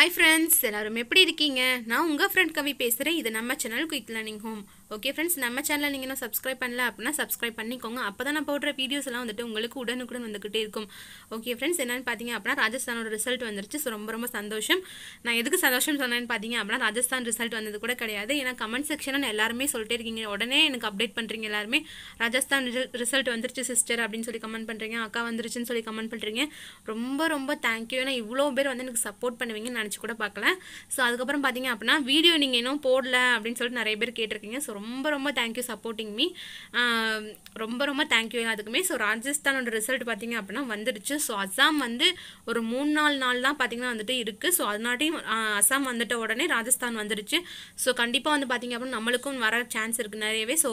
Hi friends எல்லாரும் எப்படி இருக்கீங்க? நான் உங்கள் ஃப்ரெண்ட் கவி பேசுகிறேன் இது நம்ம channel quick learning home okay friends நம்ம சேனலில் நீங்கள் இன்னும் சப்ஸ்கிரைப் பண்ணல அப்படின்னா சப்ஸ்கிரைப் பண்ணிக்கோங்க. அப்போ தான் நான் போடுற வீடியோஸ் எல்லாம் வந்துட்டு உங்களுக்கு உடனுக்குடன் வந்துக்கிட்டே இருக்கும். ஓகே ஃப்ரெண்ட்ஸ் என்னென்னு பார்த்தீங்க அப்படின்னா ராஜஸ்தானோட ரிசல்ட் வந்துருச்சு. ஸோ ரொம்ப ரொம்ப சந்தோஷம். நான் எதுக்கு சந்தோஷம் சொன்னேன்னு பார்த்தீங்க அப்படின்னா ராஜஸ்தான் ரிசல்ட் வந்தது கூட கிடையாது. ஏன்னா கமெண்ட் செக்ஷனில் எல்லாருமே சொல்லிட்டே இருக்கீங்க. உடனே எனக்கு அப்டேட் பண்ணுறீங்க எல்லாருமே. ராஜஸ்தான் ரிசல்ட் வந்துருச்சு சிஸ்டர் அப்படின்னு சொல்லி கமெண்ட் பண்ணுறீங்க அக்கா வந்துருச்சுன்னு சொல்லி கமெண்ட் பண்ணுறீங்க ரொம்ப ரொம்ப தேங்க்யூ ஏன்னா இவ்வளோ பேர் வந்து எனக்கு சப்போர்ட் பண்ணுவீங்கன்னு நினச்சி கூட பார்க்கல. ஸோ அதுக்கப்புறம் பார்த்தீங்க அப்படின்னா வீடியோ நீங்கள் இன்னும் போடல அப்படின்னு சொல்லிட்டு நிறைய பேர் கேட்டிருக்கீங்க. ஸோ ரொம்ப ரொம்ப தேங்க்யூ சப்போர்ட்டிங் மீ ரொம்ப ரொம்ப தேங்க்யூ எல்லாத்துக்குமே. ஸோ ராஜஸ்தானோட ரிசல்ட் பார்த்தீங்க அப்படின்னா வந்துடுச்சு. ஸோ அசாம் வந்து ஒரு மூணு நாலு நாள் தான் பார்த்தீங்கன்னா வந்துட்டு இருக்குது ஸோ அதனாட்டியும் அசாம் வந்துட்ட உடனே ராஜஸ்தான் வந்துடுச்சு. ஸோ கண்டிப்பாக வந்து பார்த்தீங்க அப்படின்னா நம்மளுக்கும் வர சான்ஸ் இருக்குது நிறையவே. ஸோ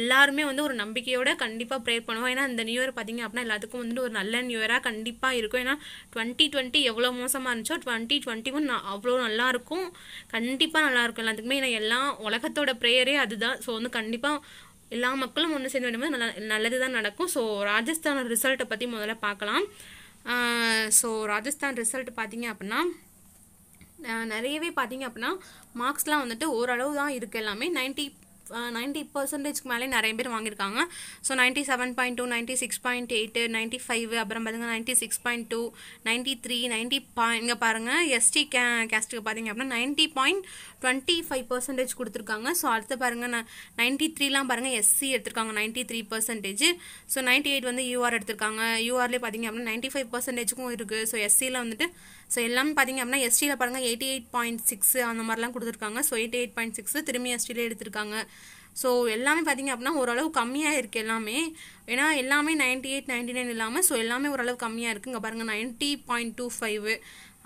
எல்லாருமே வந்து ஒரு நம்பிக்கையோட கண்டிப்பாக ப்ரேயர் பண்ணுவோம். ஏன்னா இந்த நியூ இயர் பார்த்தீங்க அப்படின்னா எல்லாத்துக்கும் வந்துட்டு ஒரு நல்ல நியூ இயராக கண்டிப்பாக இருக்கும். ஏன்னா டுவெண்ட்டி டுவெண்ட்டி எவ்வளோ மோசமாக இருந்துச்சோ டுவெண்ட்டி டுவெண்ட்டி ஒன் அவ்வளோ நல்லாயிருக்கும் கண்டிப்பாக நல்லாயிருக்கும் எல்லாத்துக்குமே. ஏன்னா எல்லாம் உலகத்தோட ப்ரேயரே அதுதான். ஸோ வந்து கண்டிப்பாக எல்லா மக்களும் ஒன்று சேர்ந்து வேணும்போது நல்ல நல்லது தான் நடக்கும். ஸோ ராஜஸ்தான் ரிசல்ட்டை பற்றி முதல்ல பார்க்கலாம். ஸோ ராஜஸ்தான் ரிசல்ட் பார்த்தீங்க அப்படின்னா நிறையவே பார்த்தீங்க அப்படின்னா மார்க்ஸ்லாம் வந்துட்டு ஓரளவு தான் இருக்குது எல்லாமே. நைன்ட்டி நைன்ட்டி பர்சன்டேஜ்க்கு மேலே நிறைய பேர் வாங்கியிருக்காங்க. So ninety seven point two ninety six point eight ninety five அப்புறம் பார்த்தீங்கன்னா ninety six point two ninety three ninety பா இங்கே பாருங்கள் எஸ்டி கே கேஸ்ட்டுக்கு பார்த்தீங்க அப்படின்னா ninety point twenty five percentage கொடுத்துருக்காங்க. ஸோ அடுத்து பாருங்கள் நான் நைன்ட்டி த்ரீலாம் பாருங்கள் எஸ்சி எடுத்திருக்காங்க ninety three percentage so ninety eight வந்து யூஆர் எடுத்திருக்காங்க. யூஆர்லேயே பார்த்தீங்க அப்படின்னா நைன்ட்டி ஃபைவ் பர்சன்டேஜுக்கும் இருக்குது ஸோ எஸ்சியில் வந்துட்டு ஸோ எல்லாமே பார்த்தீங்க அப்படின்னா எஸ்டியில் பாருங்கள் எயிட்டி எயிட் பாயிண்ட் சிக்ஸ் அந்த மாதிரிலாம் கொடுத்துருக்காங்க. So eighty eight point six திரும்பி எஸ்டியில் எடுத்திருக்காங்க. ஸோ எல்லாமே பார்த்தீங்க அப்படின்னா ஓரளவு கம்மியாக இருக்குது எல்லாமே. ஏன்னா எல்லாமே நைன்ட்டி எயிட் நைன்ட்டி நைன் இல்லாமல் ஸோ எல்லாமே ஓரளவு கம்மியாக இருக்குது இங்கே பாருங்கள் நைன்ட்டி பாயிண்ட் டூ ஃபைவ்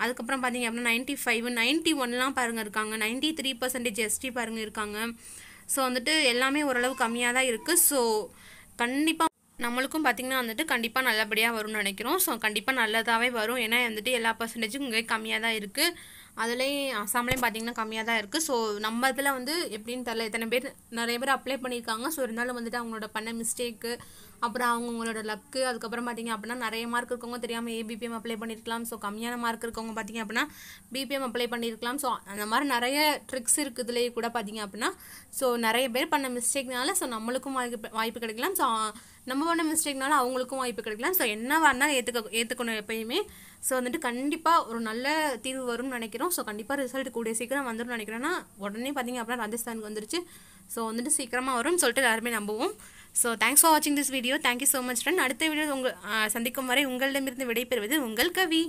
அதுக்கப்புறம் பார்த்தீங்க அப்படின்னா நைன்ட்டி ஃபைவ் நைன்ட்டி ஒன்லாம் பாருங்கள் இருக்காங்க. நைன்ட்டி த்ரீ பர்சன்டேஜ் எஸ்டி பாருங்கள் இருக்காங்க. ஸோ வந்துட்டு எல்லாமே ஓரளவு கம்மியாக தான் இருக்குது ஸோ கண்டிப்பாக நம்மளுக்கும் பார்த்திங்கன்னா வந்துட்டு கண்டிப்பாக நல்லபடியாக வரும்னு நினைக்கிறோம். ஸோ கண்டிப்பாக நல்லதாகவே வரும். ஏன்னா வந்துட்டு எல்லா பர்சன்டேஜும் இங்கே கம்மியாக தான் இருக்குது அதுலேயும் அசாம்லேயும் பார்த்தீங்கன்னா கம்மியாக தான் இருக்குது ஸோ நம்ம இதில் வந்து எப்படின்னு தெரில எத்தனை பேர் நிறைய பேர் அப்ளை பண்ணியிருக்காங்க. ஸோ இருந்தாலும் வந்துட்டு அவங்களோட பண்ண மிஸ்டேக்கு அப்புறம் அவங்கவுங்களோட லக்கு அதுக்கப்புறம் பார்த்தீங்க அப்படின்னா நிறைய மார்க் இருக்கவங்க தெரியாமல் ஏபிபிஎம் அப்ளை பண்ணியிருக்கலாம் ஸோ கம்மியான மார்க் இருக்கவங்க பார்த்தீங்க அப்படின்னா பிபிஎம் அப்ளை பண்ணியிருக்கலாம் ஸோ அந்த மாதிரி நிறைய ட்ரிக்ஸ் இருக்குதுலேயே கூட பார்த்தீங்க அப்படின்னா ஸோ நிறைய பேர் பண்ண மிஸ்டேக்னால ஸோ நம்மளுக்கும் வாய்ப்பு வாய்ப்பு கிடைக்கலாம். ஸோ நம்ம பண்ண மிஸ்டேக்னால அவங்களுக்கும் வாய்ப்பு கிடைக்கலாம். ஸோ என்ன வேணாலும் ஏற்றுக்க ஏற்றுக்கணும் எப்பயுமே. ஸோ வந்துட்டு கண்டிப்பாக ஒரு நல்ல தீர்வு வரும்னு நினைக்கிறோம். ஸோ கண்டிப்பாக ரிசல்ட் கூடிய சீக்கிரம் வந்துடும் நினைக்கிறேன்னா உடனே பார்த்தீங்க அப்படின்னா ராஜஸ்தானுக்கு வந்துருச்சு. ஸோ வந்துட்டு சீக்கிரமாக வரும்னு சொல்லிட்டு எல்லாருமே நம்புவோம். ஸோ தேங்க்ஸ் ஃபார் வாட்சிங் this video thank you so much friend அடுத்த வீடியோ உங்கள் சந்திக்கும் வரை உங்களிடமிருந்து விடைபெறுவது உங்கள் கவி.